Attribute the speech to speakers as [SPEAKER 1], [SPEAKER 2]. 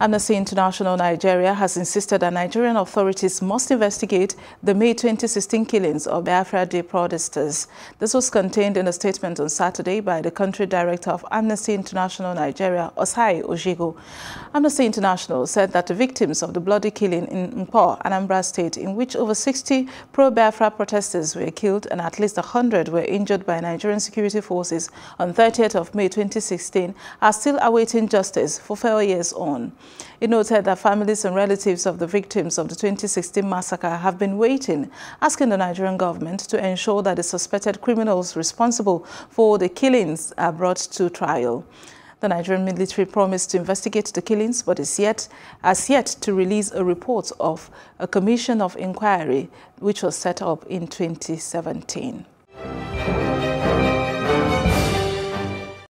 [SPEAKER 1] Amnesty International Nigeria has insisted that Nigerian authorities must investigate the May 2016 killings of Biafra Day protesters. This was contained in a statement on Saturday by the country director of Amnesty International Nigeria, Osai Ojigho. Amnesty International said that the victims of the bloody killing in Nkpor, Anambra State, in which over 60 pro-Biafra protesters were killed and at least 100 were injured by Nigerian security forces on 30th of May 2016, are still awaiting justice for four years on. It noted that families and relatives of the victims of the 2016 massacre have been waiting, asking the Nigerian government to ensure that the suspected criminals responsible for the killings are brought to trial. The Nigerian military promised to investigate the killings, but is yet, has yet to release a report of a commission of inquiry which was set up in 2017.